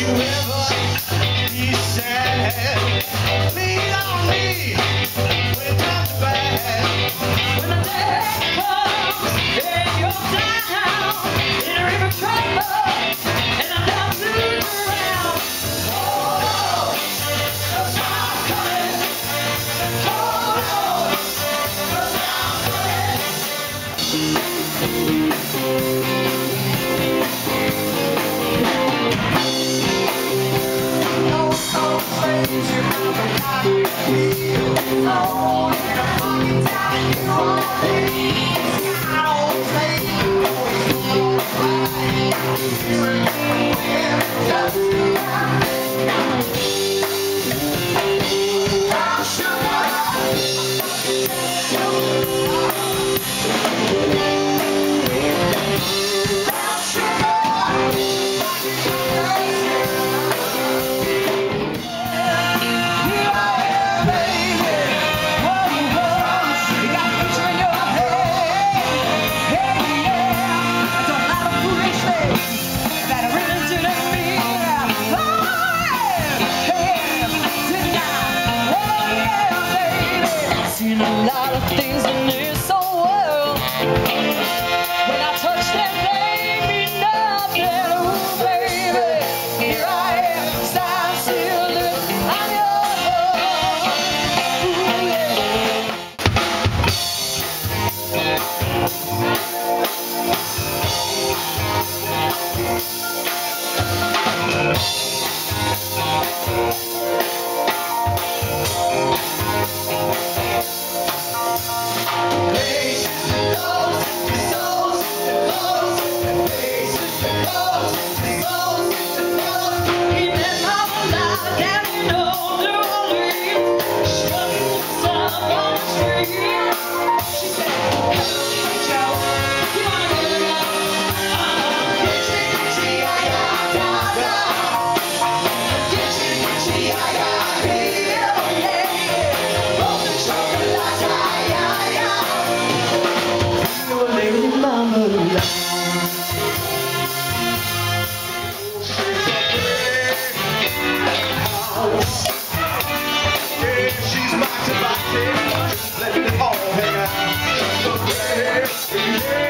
you ever be sad. Lean on me when times are bad. When the day comes and you're down in a river trouble and I'm. Hold I'm coming. Hold I'm coming. Oh, you're fucking down, you're doing a lot of things. Let it all hang out. So, yeah, yeah.